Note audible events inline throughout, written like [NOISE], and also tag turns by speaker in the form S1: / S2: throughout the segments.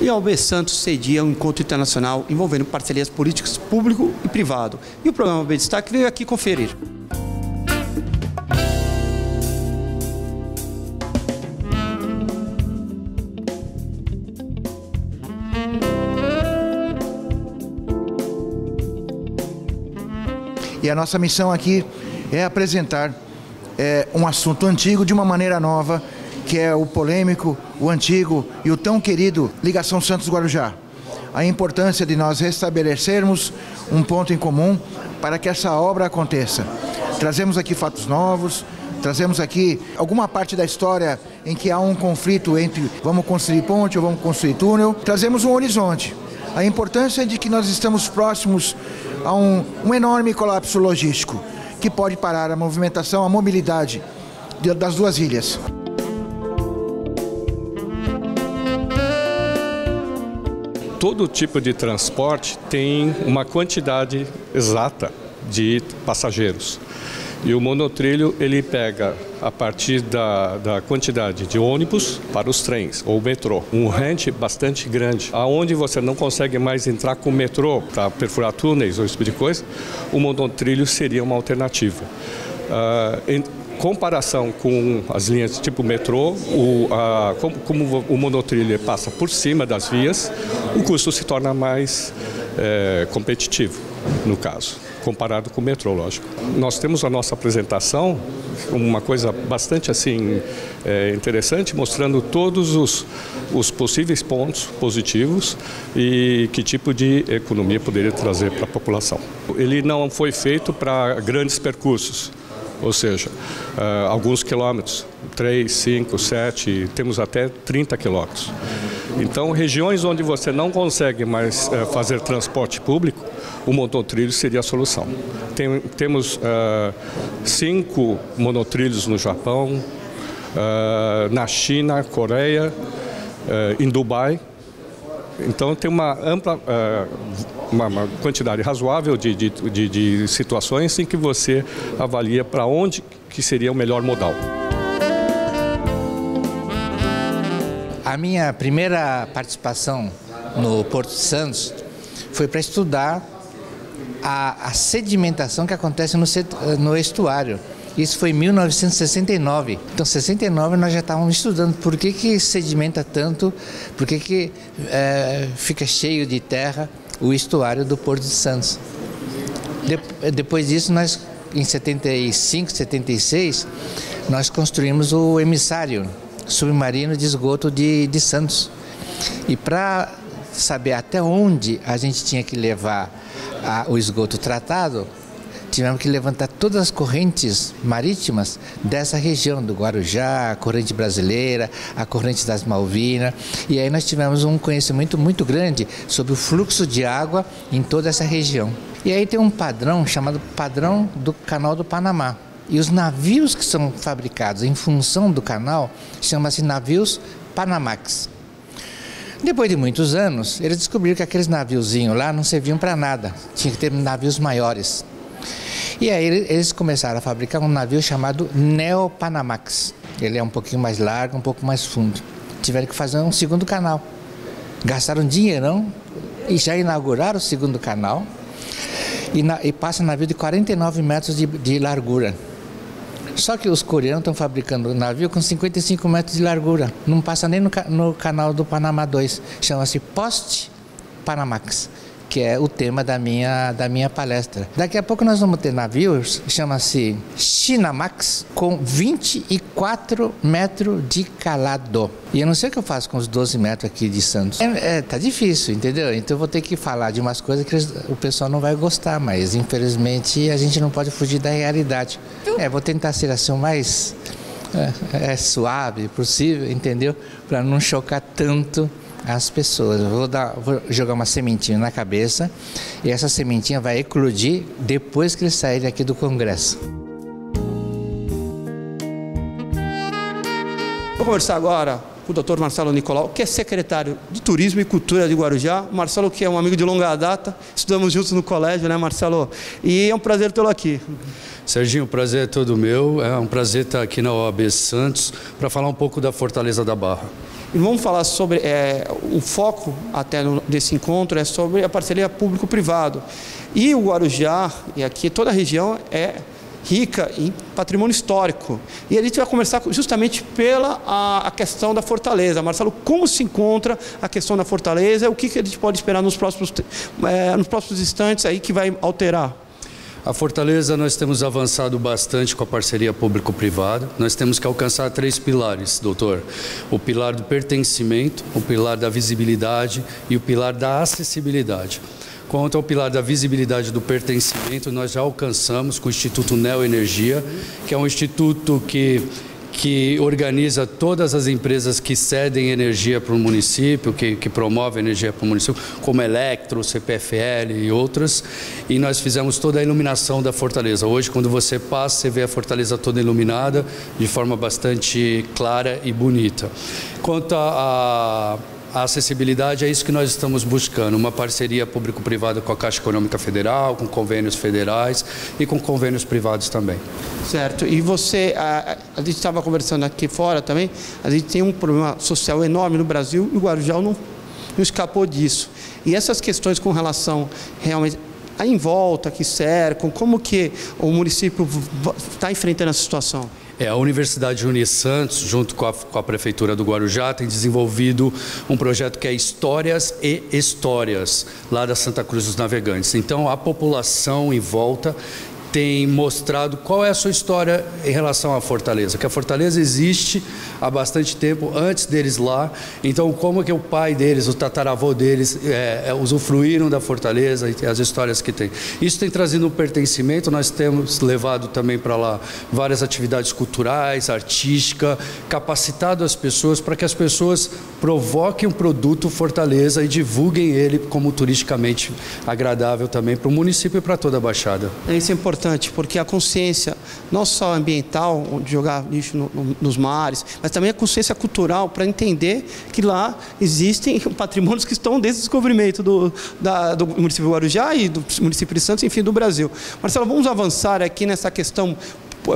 S1: E a OAB Santos cedia um encontro internacional envolvendo parcerias políticas público e privado. E o programa OAB Destaque veio aqui conferir.
S2: E a nossa missão aqui é apresentar é, um assunto antigo de uma maneira nova, que é o polêmico, o antigo e o tão querido Ligação Santos-Guarujá. A importância de nós restabelecermos um ponto em comum para que essa obra aconteça. Trazemos aqui fatos novos, trazemos aqui alguma parte da história em que há um conflito entre vamos construir ponte ou vamos construir túnel. Trazemos um horizonte. A importância de que nós estamos próximos a um, um enorme colapso logístico que pode parar a movimentação, a mobilidade das duas ilhas.
S3: Todo tipo de transporte tem uma quantidade exata de passageiros. E o monotrilho ele pega a partir da, da quantidade de ônibus para os trens ou metrô. Um range bastante grande. Aonde você não consegue mais entrar com o metrô para perfurar túneis ou esse tipo de coisa, o monotrilho seria uma alternativa. Uh, em comparação com as linhas tipo metrô, o, como, como, o monotrilho passa por cima das vias, o custo se torna mais é, competitivo, no caso comparado com o metrô, lógico. Nós temos a nossa apresentação, uma coisa bastante assim é, interessante, mostrando todos os, os possíveis pontos positivos e que tipo de economia poderia trazer para a população. Ele não foi feito para grandes percursos, ou seja, uh, alguns quilômetros, 3, 5, 7, temos até 30 quilômetros. Então, regiões onde você não consegue mais uh, fazer transporte público, o monotrilho seria a solução. Tem, temos uh, cinco monotrilhos no Japão, uh, na China, Coreia, uh, em Dubai. Então tem uma ampla, uma, uma, quantidade razoável de, de, de, de situações em que você avalia para onde que seria o melhor modal.
S4: A minha primeira participação no Porto Santos foi para estudar a, a sedimentação que acontece no, no estuário. Isso foi em 1969. Então, 69 nós já estávamos estudando por que, que sedimenta tanto, por que, que é, fica cheio de terra o estuário do Porto de Santos. De, depois disso, nós, em 75, 76, nós construímos o emissário submarino de esgoto de, de Santos. E para saber até onde a gente tinha que levar a, o esgoto tratado, tivemos que levantar todas as correntes marítimas dessa região, do Guarujá, a corrente brasileira, a corrente das Malvinas. E aí nós tivemos um conhecimento muito grande sobre o fluxo de água em toda essa região. E aí tem um padrão chamado padrão do Canal do Panamá. E os navios que são fabricados em função do canal chamam-se navios Panamax. Depois de muitos anos, eles descobriram que aqueles naviozinhos lá não serviam para nada, tinha que ter navios maiores. E aí eles começaram a fabricar um navio chamado Neo Panamax. Ele é um pouquinho mais largo, um pouco mais fundo. Tiveram que fazer um segundo canal. Gastaram dinheirão e já inauguraram o segundo canal. E, na, e passa um navio de 49 metros de, de largura. Só que os coreanos estão fabricando navio com 55 metros de largura. Não passa nem no, no canal do Panamá 2. Chama-se Post Panamax que é o tema da minha, da minha palestra. Daqui a pouco nós vamos ter navios, chama-se Chinamax, com 24 metros de calado. E eu não sei o que eu faço com os 12 metros aqui de Santos. É, é tá difícil, entendeu? Então eu vou ter que falar de umas coisas que o pessoal não vai gostar, mas infelizmente a gente não pode fugir da realidade. É, vou tentar ser assim o mais é, é suave possível, entendeu? Para não chocar tanto as pessoas. Vou, dar, vou jogar uma sementinha na cabeça e essa sementinha vai eclodir depois que eles saírem aqui do Congresso.
S1: Vou conversar agora com o doutor Marcelo Nicolau, que é secretário de Turismo e Cultura de Guarujá. Marcelo, que é um amigo de longa data, estudamos juntos no colégio, né, Marcelo? E é um prazer tê-lo aqui.
S5: Serginho, o prazer é todo meu. É um prazer estar aqui na OAB Santos para falar um pouco da Fortaleza da Barra.
S1: E vamos falar sobre é, o foco até no, desse encontro é sobre a parceria público-privado. E o Guarujá, e aqui toda a região, é rica em patrimônio histórico. E a gente vai conversar justamente pela a, a, questão da fortaleza. Marcelo, como se encontra a questão da fortaleza? O que, que a gente pode esperar nos próximos, é, nos próximos instantes aí que vai alterar?
S5: A Fortaleza nós temos avançado bastante com a parceria público-privada. Nós temos que alcançar três pilares, doutor: o pilar do pertencimento, o pilar da visibilidade e o pilar da acessibilidade. Quanto ao pilar da visibilidade do pertencimento, nós já alcançamos com o Instituto Neoenergia, que é um instituto que que organiza todas as empresas que cedem energia para o município, que, que promovem energia para o município, como Electro, CPFL e outras. E nós fizemos toda a iluminação da fortaleza. Hoje, quando você passa, você vê a fortaleza toda iluminada de forma bastante clara e bonita. Quanto a, a a acessibilidade é isso que nós estamos buscando, uma parceria público-privada com a Caixa Econômica Federal, com convênios federais e com convênios privados também.
S1: Certo. E você, a, a gente estava conversando aqui fora também, a gente tem um problema social enorme no Brasil e o Guarujá não, não escapou disso. E essas questões com relação realmente a em volta que cercam, como que o município está enfrentando essa situação?
S5: É, a Universidade Uni Santos, junto com a, com a, Prefeitura do Guarujá, tem desenvolvido um projeto que é Histórias e Histórias, lá da Santa Cruz dos Navegantes. Então, a população em volta tem mostrado qual é a sua história em relação à Fortaleza. Que a Fortaleza existe há bastante tempo, antes deles lá. Então, como que o pai deles, o tataravô deles, é, é, usufruíram da Fortaleza e as histórias que tem. Isso tem trazido um pertencimento. Nós temos levado também para lá várias atividades culturais, artística, capacitado as pessoas para que as pessoas provoquem um produto Fortaleza e divulguem ele como turisticamente agradável também para o município e para toda a Baixada.
S1: Isso é importante importante, porque a consciência, não só ambiental, de jogar lixo no, no, nos mares, mas também a consciência cultural, para entender que lá existem [LAUGHS] patrimônios que estão desde o descobrimento do, da, do município de Guarujá e do município de Santos, enfim, do Brasil. Marcelo, vamos avançar aqui nessa questão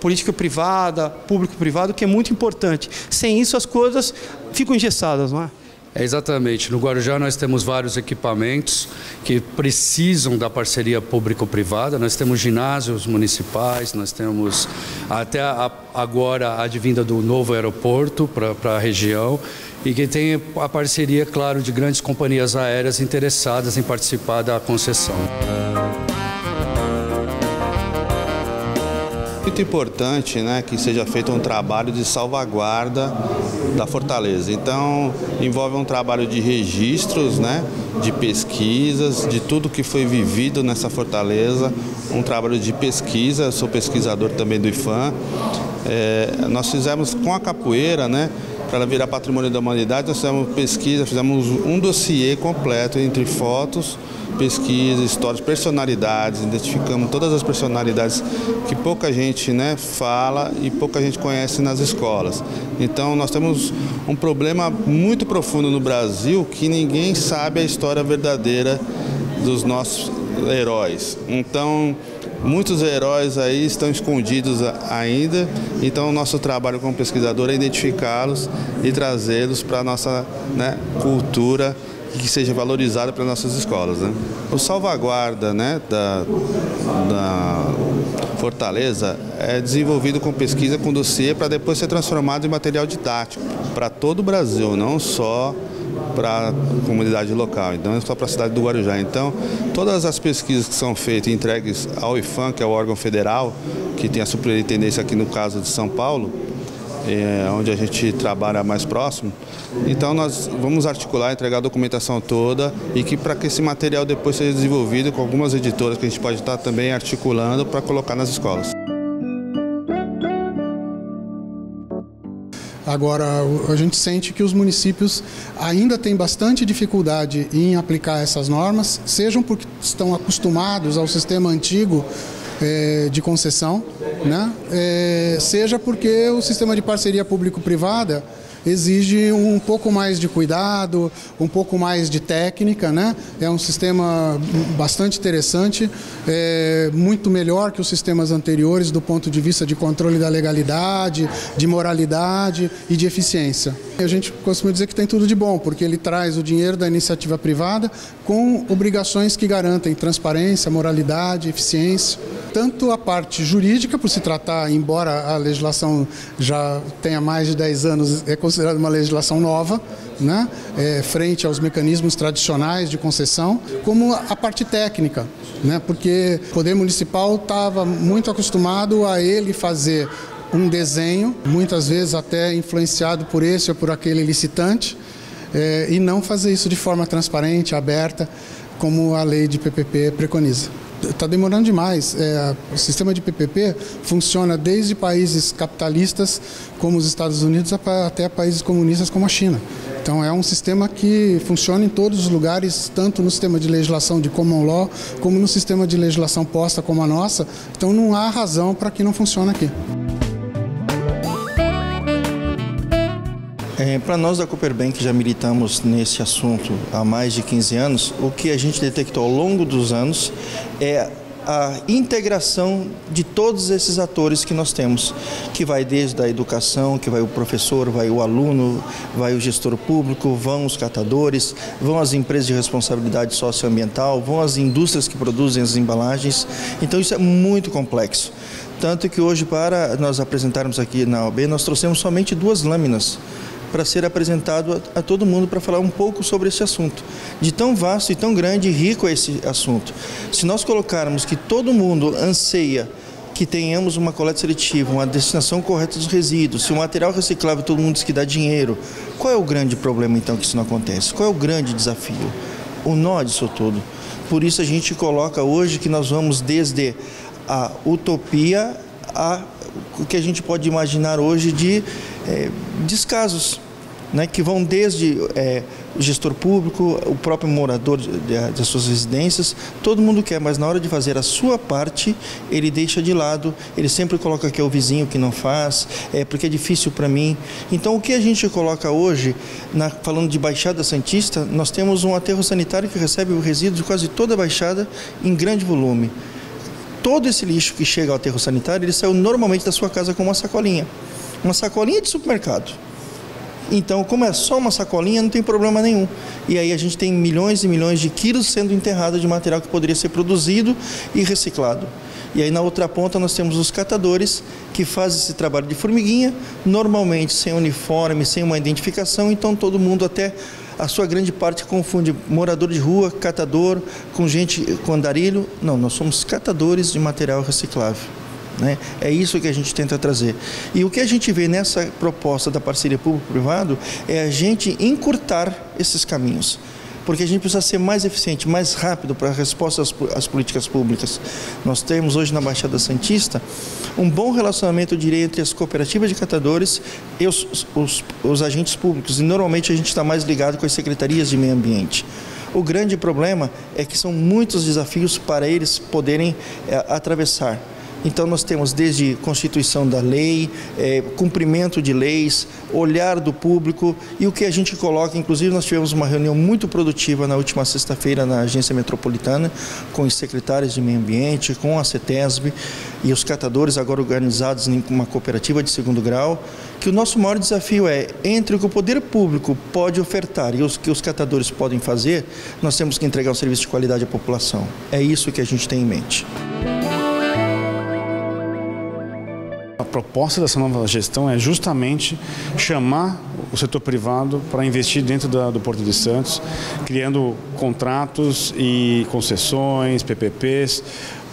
S1: política privada, público-privado, que é muito importante. Sem isso, as coisas ficam engessadas, não é?
S5: É exatamente. No Guarujá nós temos vários equipamentos que precisam da parceria público-privada. Nós temos ginásios municipais, nós temos até a, agora a advinda do novo aeroporto para a região e que tem a parceria, claro, de grandes companhias aéreas interessadas em participar da concessão.
S6: Muito importante né, que seja feito um trabalho de salvaguarda da fortaleza. Então, envolve um trabalho de registros, né, de pesquisas, de tudo que foi vivido nessa fortaleza, um trabalho de pesquisa, eu sou pesquisador também do IFAM. É, nós fizemos com a capoeira, né, para ela virar patrimônio da humanidade, nós fizemos pesquisa, fizemos um dossiê completo entre fotos, pesquisa, histórias, personalidades, identificamos todas as personalidades que pouca gente né, fala e pouca gente conhece nas escolas. Então nós temos um problema muito profundo no Brasil que ninguém sabe a história verdadeira dos nossos heróis. Então muitos heróis aí estão escondidos ainda, então o nosso trabalho como pesquisador é identificá-los e trazê-los para a nossa né, cultura que seja valorizada para nossas escolas. Né? O salvaguarda né, da, da Fortaleza é desenvolvido com pesquisa com dossiê para depois ser transformado em material didático para todo o Brasil, não só para a comunidade local, então é só para a cidade do Guarujá. Então, todas as pesquisas que são feitas e entregues ao IFAM, que é o órgão federal, que tem a superintendência aqui no caso de São Paulo, é, onde a gente trabalha mais próximo. Então nós vamos articular, entregar a documentação toda e que para que esse material depois seja desenvolvido com algumas editoras que a gente pode estar também articulando para colocar nas escolas.
S7: Agora, a gente sente que os municípios ainda têm bastante dificuldade em aplicar essas normas, sejam porque estão acostumados ao sistema antigo é, de concessão, né? É, seja porque o sistema de parceria público-privada exige um pouco mais de cuidado, um pouco mais de técnica, né? É um sistema bastante interessante, é, muito melhor que os sistemas anteriores do ponto de vista de controle da legalidade, de moralidade e de eficiência. A gente costuma dizer que tem tudo de bom, porque ele traz o dinheiro da iniciativa privada com obrigações que garantem transparência, moralidade, eficiência. Tanto a parte jurídica, por se tratar, embora a legislação já tenha mais de 10 anos, é considerada uma legislação nova, né? É, frente aos mecanismos tradicionais de concessão, como a parte técnica, né? porque o Poder Municipal estava muito acostumado a ele fazer um desenho, muitas vezes até influenciado por esse ou por aquele licitante, é, e não fazer isso de forma transparente, aberta, como a lei de PPP preconiza. Está demorando demais. É, o sistema de PPP funciona desde países capitalistas, como os Estados Unidos, até países comunistas, como a China. Então é um sistema que funciona em todos os lugares, tanto no sistema de legislação de common law, como no sistema de legislação posta como a nossa. Então não há razão para que não funcione aqui.
S8: É, para nós da Cooperbank que já militamos nesse assunto há mais de 15 anos, o que a gente detectou ao longo dos anos é a integração de todos esses atores que nós temos, que vai desde a educação, que vai o professor, vai o aluno, vai o gestor público, vão os catadores, vão as empresas de responsabilidade socioambiental, vão as indústrias que produzem as embalagens. Então isso é muito complexo. Tanto que hoje, para nós apresentarmos aqui na OB, nós trouxemos somente duas lâminas para ser apresentado a, a, todo mundo para falar um pouco sobre esse assunto. De tão vasto e tão grande e rico é esse assunto. Se nós colocarmos que todo mundo anseia que tenhamos uma coleta seletiva, uma destinação correta dos resíduos, se o material reciclável todo mundo diz que dá dinheiro, qual é o grande problema então que isso não acontece? Qual é o grande desafio? O nó disso tudo. Por isso a gente coloca hoje que nós vamos desde a utopia a o que a gente pode imaginar hoje de é, descasos né, que vão desde é, o gestor público, o próprio morador das suas residências, todo mundo quer, mas na hora de fazer a sua parte, ele deixa de lado, ele sempre coloca que é o vizinho que não faz, é porque é difícil para mim. Então, o que a gente coloca hoje, na, falando de Baixada Santista, nós temos um aterro sanitário que recebe o resíduo de quase toda a Baixada em grande volume. Todo esse lixo que chega ao aterro sanitário, ele saiu normalmente da sua casa com uma sacolinha uma sacolinha de supermercado. Então, como é só uma sacolinha, não tem problema nenhum. E aí a gente tem milhões e milhões de quilos sendo enterrados de material que poderia ser produzido e reciclado. E aí na outra ponta nós temos os catadores que fazem esse trabalho de formiguinha, normalmente sem uniforme, sem uma identificação, então todo mundo até a sua grande parte confunde morador de rua, catador, com gente com andarilho. Não, nós somos catadores de material reciclável. Né? É isso que a gente tenta trazer. E o que a gente vê nessa proposta da parceria público-privado é a gente encurtar esses caminhos porque a gente precisa ser mais eficiente, mais rápido para a resposta às, às, políticas públicas. Nós temos hoje na Baixada Santista um bom relacionamento direito entre as cooperativas de catadores e os, os, os agentes públicos, e normalmente a gente está mais ligado com as secretarias de meio ambiente. O grande problema é que são muitos desafios para eles poderem é, atravessar. Então nós temos desde constituição da lei, é, cumprimento de leis, olhar do público e o que a gente coloca, inclusive nós tivemos uma reunião muito produtiva na última sexta-feira na agência metropolitana com os secretários de meio ambiente, com a CETESB e os catadores agora organizados em uma cooperativa de segundo grau, que o nosso maior desafio é entre o que o poder público pode ofertar e os que os catadores podem fazer, nós temos que entregar um serviço de qualidade à população. É isso que a gente tem em mente.
S9: Proposta dessa nova gestão é justamente chamar o setor privado para investir dentro da, do Porto de Santos, criando contratos e concessões, PPPs,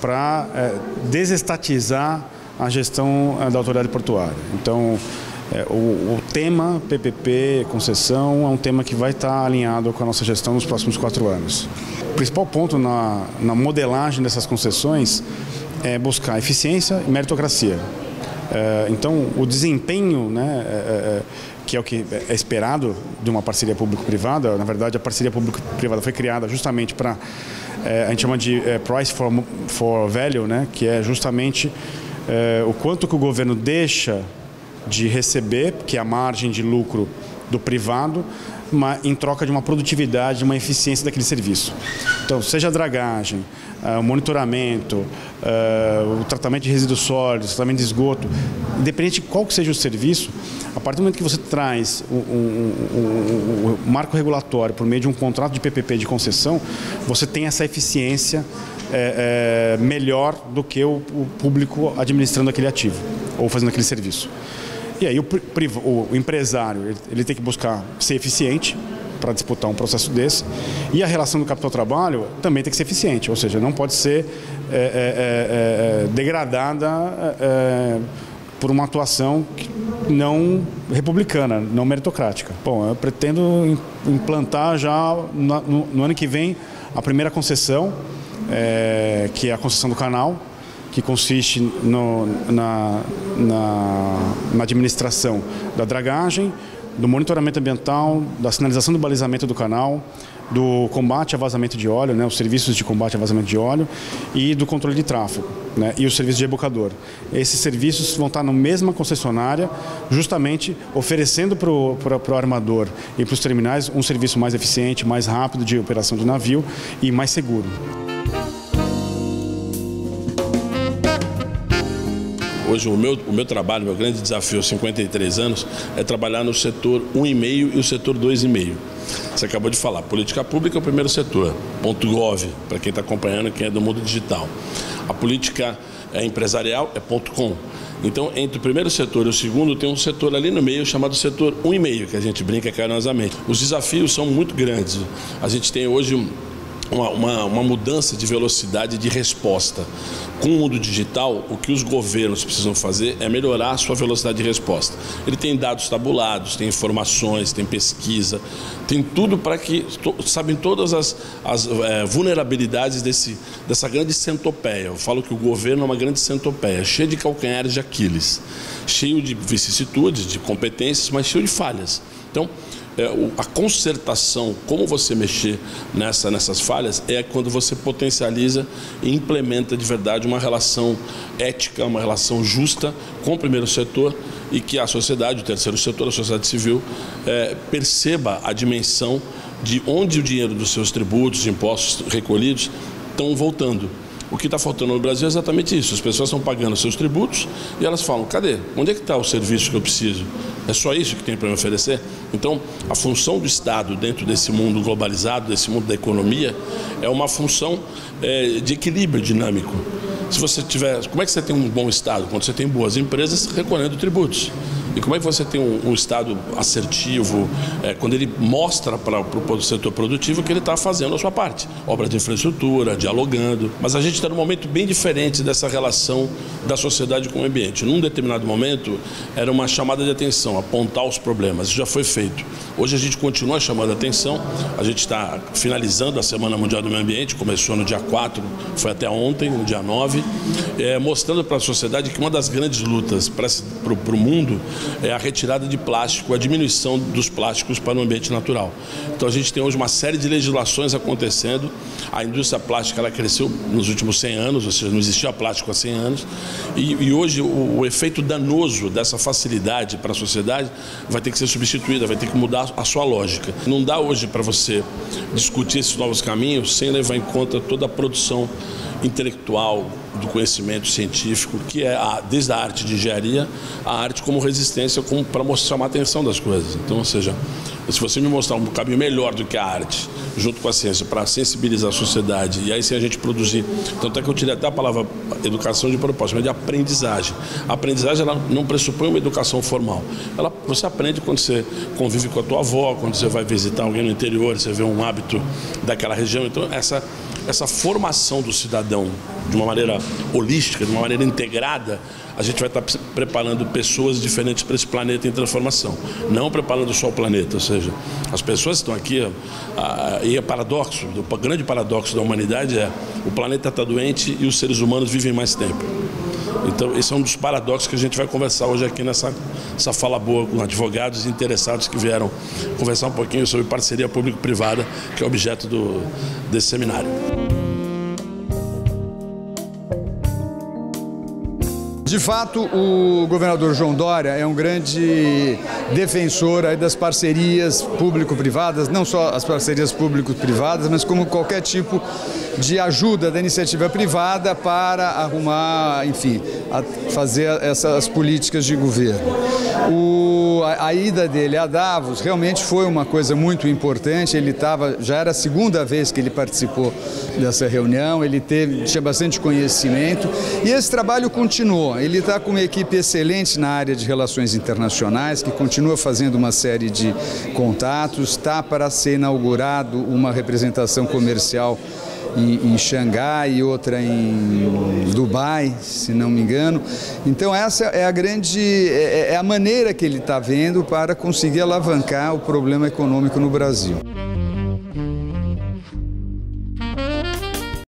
S9: para é, desestatizar a gestão é, da autoridade portuária. Então, é, o, o, tema PPP, concessão, é um tema que vai estar alinhado com a nossa gestão nos próximos quatro anos. O principal ponto na, na modelagem dessas concessões é buscar eficiência e meritocracia. É, então, o desempenho, né, é, é, que é o que é esperado de uma parceria público-privada, na verdade, a parceria público-privada foi criada justamente para, a gente chama de price for, for value, né, que é justamente o quanto que o governo deixa de receber, que é a margem de lucro do privado, uma, em troca de uma produtividade, uma eficiência daquele serviço. Então, seja a dragagem, uh, o monitoramento, uh, o tratamento de resíduos sólidos, o tratamento de esgoto, independente de qual que seja o serviço, a partir do momento que você traz o, o, o, marco regulatório por meio de um contrato de PPP de concessão, você tem essa eficiência é, é, melhor do que o, o, público administrando aquele ativo ou fazendo aquele serviço. E aí o, o empresário ele, ele tem que buscar ser eficiente, para disputar um processo desse. E a relação do capital-trabalho também tem que ser eficiente, ou seja, não pode ser é, é, é, degradada por uma atuação não republicana, não meritocrática. Bom, eu pretendo implantar já no, no ano que vem a primeira concessão, é, que é a concessão do canal, que consiste no, na, na, na administração da dragagem, do monitoramento ambiental, da sinalização do balizamento do canal, do combate a vazamento de óleo, né, os serviços de combate a vazamento de óleo e do controle de tráfego né, e o serviço de rebocador. Esses serviços vão estar na mesma concessionária, justamente oferecendo para o armador e para os terminais um serviço mais eficiente, mais rápido de operação do navio e mais seguro.
S10: Hoje o meu, o meu trabalho, meu grande desafio aos 53 anos é trabalhar no setor 1,5 e o setor 2,5. Você acabou de falar, política pública é o primeiro setor, ponto .gov, para quem está acompanhando, quem é do mundo digital. A política é empresarial é ponto .com. Então, entre o primeiro setor e o segundo, tem um setor ali no meio chamado setor 1,5, que a gente brinca carinhosamente. Os desafios são muito grandes. A gente tem hoje uma, uma, uma, mudança de velocidade de resposta. Com o mundo digital, o que os governos precisam fazer é melhorar a sua velocidade de resposta. Ele tem dados tabulados, tem informações, tem pesquisa, tem tudo para que sabem todas as, as é, vulnerabilidades desse, dessa grande centopeia. Eu falo que o governo é uma grande centopeia, cheia de calcanhares de Aquiles, cheio de vicissitudes, de competências, mas cheio de falhas. Então, é, a consertação, como você mexer nessa, nessas falhas, é quando você potencializa e implementa de verdade uma relação ética, uma relação justa com o primeiro setor e que a sociedade, o terceiro setor, a sociedade civil, é, perceba a dimensão de onde o dinheiro dos seus tributos, impostos recolhidos estão voltando. O que está faltando no Brasil é exatamente isso. As pessoas estão pagando seus tributos e elas falam: cadê? Onde é que está o serviço que eu preciso? É só isso que tem para me oferecer? Então, a função do Estado dentro desse mundo globalizado, desse mundo da economia, é uma função é, de equilíbrio dinâmico. Se você tiver, como é que você tem um bom Estado? Quando você tem boas empresas recolhendo tributos. E como é que você tem um, um Estado assertivo, é, quando ele mostra para o setor produtivo que ele está fazendo a sua parte? Obra de infraestrutura, dialogando. Mas a gente está num momento bem diferente dessa relação da sociedade com o ambiente. Num determinado momento, era uma chamada de atenção, apontar os problemas. Isso já foi feito. Hoje a gente continua chamando a atenção. A gente está finalizando a Semana Mundial do Meio Ambiente, começou no dia 4, foi até ontem, no dia 9, é, mostrando para a sociedade que uma das grandes lutas para o mundo é a retirada de plástico, a diminuição dos plásticos para o ambiente natural. Então a gente tem hoje uma série de legislações acontecendo. A indústria plástica ela cresceu nos últimos 100 anos, ou seja, não existia plástico há 100 anos. E, e hoje o, o, efeito danoso dessa facilidade para a sociedade vai ter que ser substituída, vai ter que mudar a sua lógica. Não dá hoje para você discutir esses novos caminhos sem levar em conta toda a produção intelectual, do conhecimento científico, que é a, desde a arte de engenharia, a arte como resistência para chamar a atenção das coisas. Então, ou seja, se você me mostrar um caminho melhor do que a arte, junto com a ciência, para sensibilizar a sociedade, e aí sim a gente produzir. Tanto é que eu tirei até a palavra educação de propósito, mas de aprendizagem. A aprendizagem ela não pressupõe uma educação formal. Ela, você aprende quando você convive com a tua avó, quando você vai visitar alguém no interior, você vê um hábito daquela região. Então, essa essa formação do cidadão de uma maneira holística, de uma maneira integrada, a gente vai estar preparando pessoas diferentes para esse planeta em transformação. Não preparando só o planeta, ou seja, as pessoas que estão aqui, e é paradoxo, o grande paradoxo da humanidade é o planeta está doente e os seres humanos vivem mais tempo. Então, esse é um dos paradoxos que a gente vai conversar hoje aqui nessa essa fala boa com advogados interessados que vieram conversar um pouquinho sobre parceria público-privada, que é objeto do, desse seminário.
S11: De fato, o governador João Dória é um grande defensor das parcerias público-privadas, não só as parcerias público-privadas, mas como qualquer tipo de ajuda da iniciativa privada para arrumar, enfim, fazer essas políticas de governo. O, a, a, ida dele a Davos realmente foi uma coisa muito importante. Ele estava, já era a segunda vez que ele participou dessa reunião, ele teve, tinha bastante conhecimento e esse trabalho continuou. Ele está com uma equipe excelente na área de relações internacionais, que continua fazendo uma série de contatos, está para ser inaugurado uma representação comercial em, em Xangai e outra em Dubai, se não me engano. Então essa é a grande, é, é a maneira que ele está vendo para conseguir alavancar o problema econômico no Brasil.